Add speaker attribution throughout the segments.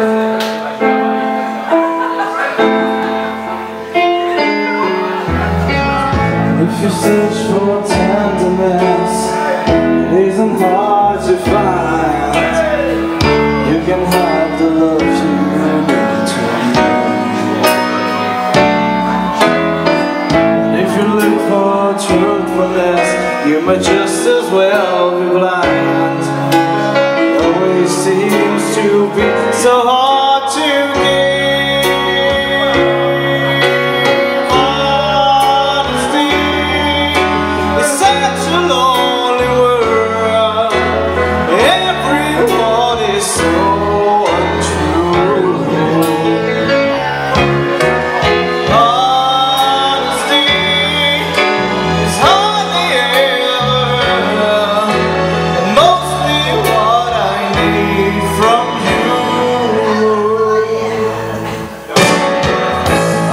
Speaker 1: If you search for tenderness, it isn't hard to find. You can have the love you need to if you look for truthfulness, you might just as well be blind. So hard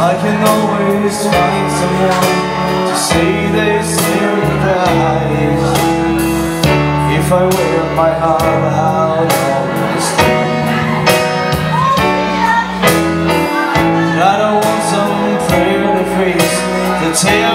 Speaker 1: I can always find someone to say this in the eyes. If I wear my heart out on the street I don't want some pretty face to tell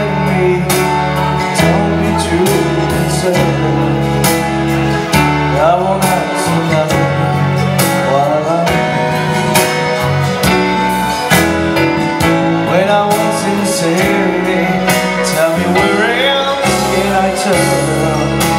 Speaker 1: girl.